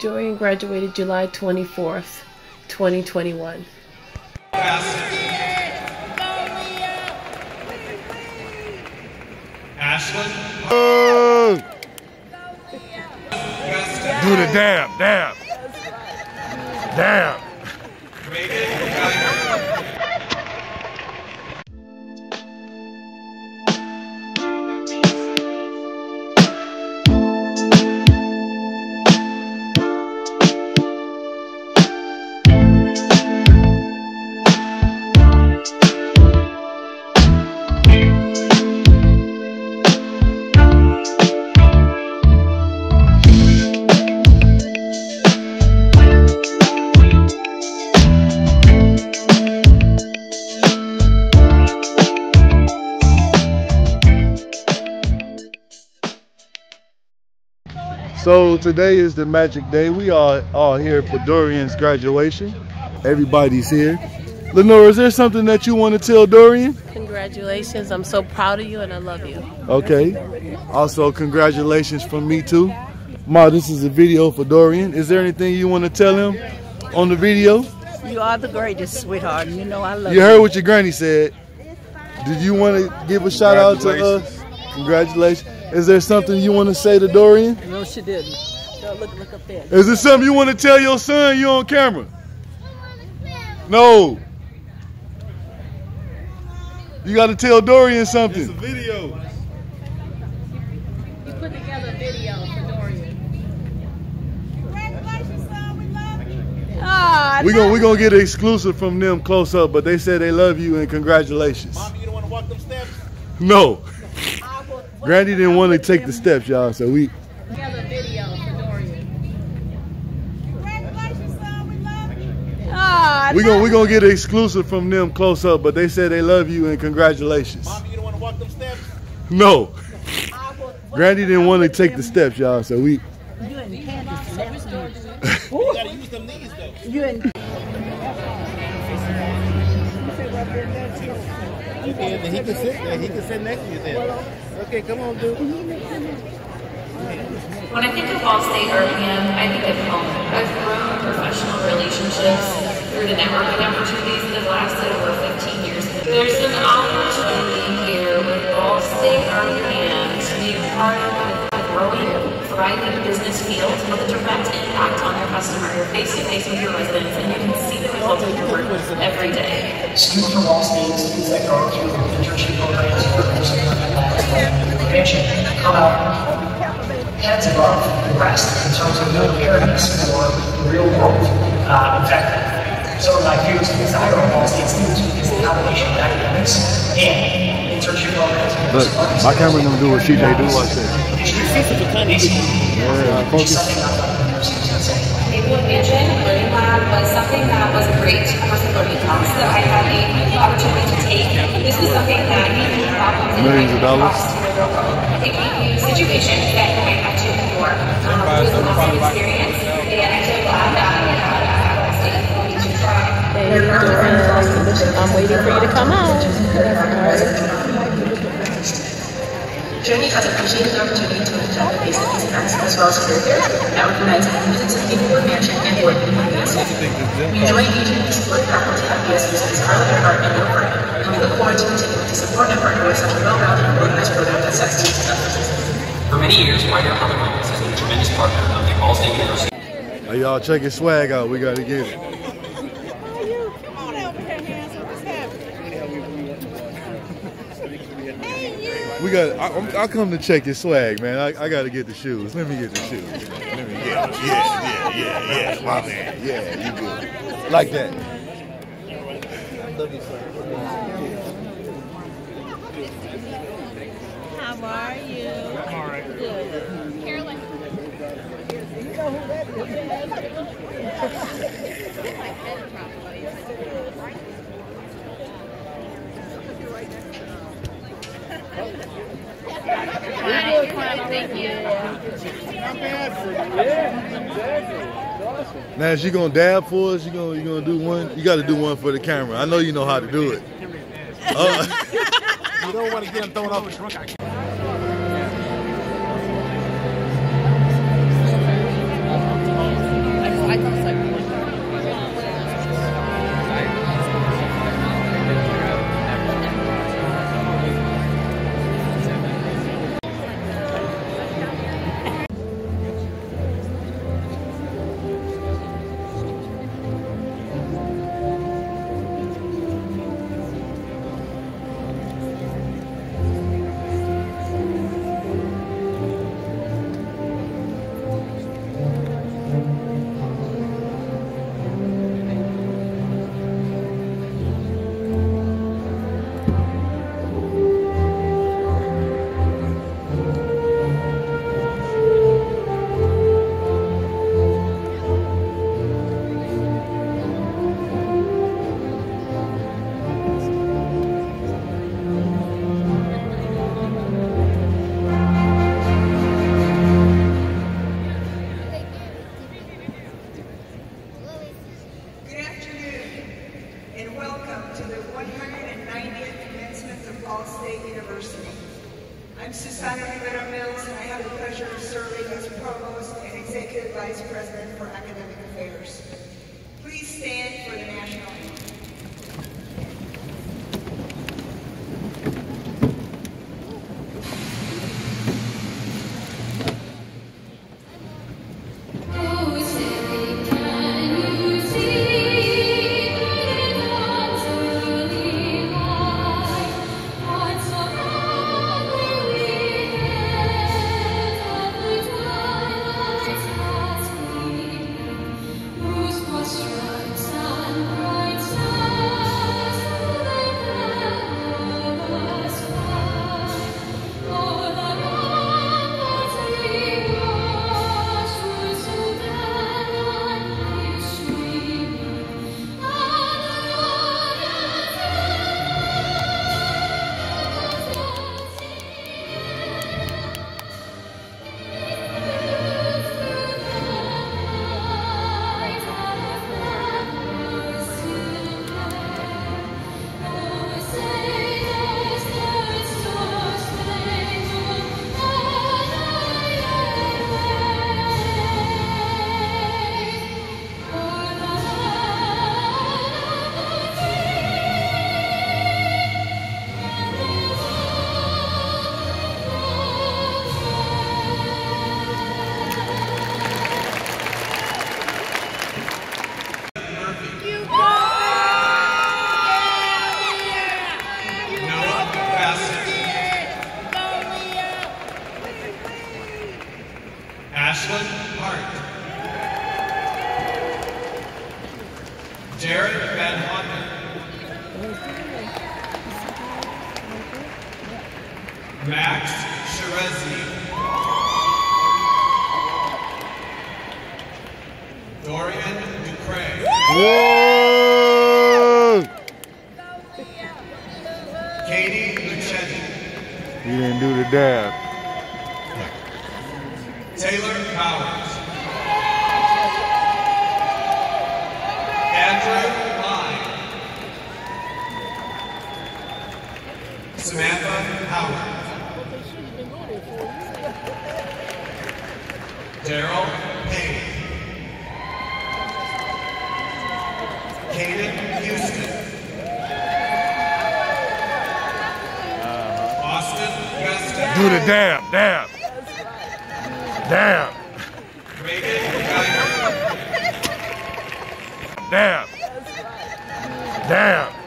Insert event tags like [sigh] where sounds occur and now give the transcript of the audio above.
Dorian graduated July 24th, 2021. Ashlyn. Oh! Do the damn, damn. Damn. So today is the magic day. We are all here for Dorian's graduation. Everybody's here. Lenora, is there something that you want to tell Dorian? Congratulations. I'm so proud of you and I love you. Okay. Also, congratulations from me too. Ma, this is a video for Dorian. Is there anything you want to tell him on the video? You are the greatest, sweetheart. You know I love You you. heard what your granny said. Did you want to give a shout out to us? Congratulations. Is there something you want to say to Dorian? No, she didn't. Go look, look up there. Is there something you want to tell your son? You on camera? No. You got to tell Dorian something. video. You put together a video for Dorian. Ah, We're going we gonna get an exclusive from them close up, but they said they love you and congratulations. Mommy, you don't want to walk them steps? No. Granny didn't want to take the steps, y'all, so we. Together a video for Dorian. ah, We're gonna, we gonna get an exclusive from them close up, but they said they love you and congratulations. you don't want to walk them steps? No. Granny didn't want to take the steps, y'all, so we. You and Candace steps. You gotta use them knees though. You and He can sit there. He can sit next to you then. Okay, come on, dude. When I think of Ball State RPM, I think of home. I've grown professional relationships through the networking opportunities that have lasted over 15 years. There's an opportunity here with Ball State RPM to be part of a growing, thriving business field with a direct impact on your customer. You're face to face with your residents and you can see the results of your work every day. students from all states, students that go through internship programs, programs, prevention, come out heads above the rest in terms of their awareness for the real world. Uh, in fact, some of my favorite students that I run Ball State students is the combination of academics and internship programs. Look, my camera don't do what she they do like that. Yeah, focus. Maywood Mansion Learning Lab was something that was a great person learning class that I had the opportunity to take. This was something that even problems in Millions of dollars. cost to real world. Taking new situations that to endure. Um, it was an awesome experience, and I'm so glad that I had that opportunity to try. I'm waiting for you to come out. Journey has appreciated the opportunity to attend the face-to-face events as well as career fairs that recognize candidates in Inglewood Mansion and Wood in We enjoy engaging with the support faculty at BSU such as Carla Earhart and Will Gray, and we look forward to continuing to support and partner with such a well-rounded and organized program that sets students up for success. For many years, Pioneer Public Homes has been a tremendous partner of the Ball State University. Hey, y'all, check his swag out. We got to get it. We got. I, I'm- I come to check his swag, man. I, I got to get the shoes. Let me get the shoes. Let me get. Yeah, yeah, yeah, yeah, my man. Yeah, you good. Like that. how are you? I'm All right. Good. Carolyn. Now, is gonna dab for us? You gonna you gonna do one? You got to do one for the camera. I know you know how to do it. Uh, [laughs] You don't want to get him thrown off the trunk. I'm Susana Rivera Mills, and I have the pleasure of serving as Provost and Executive Vice President for Academic Affairs. Please stand Max Sherezzi. Dorian Ducray. Whoa! Katie Lucetti. you didn't do the dab. Taylor Powers. Damn.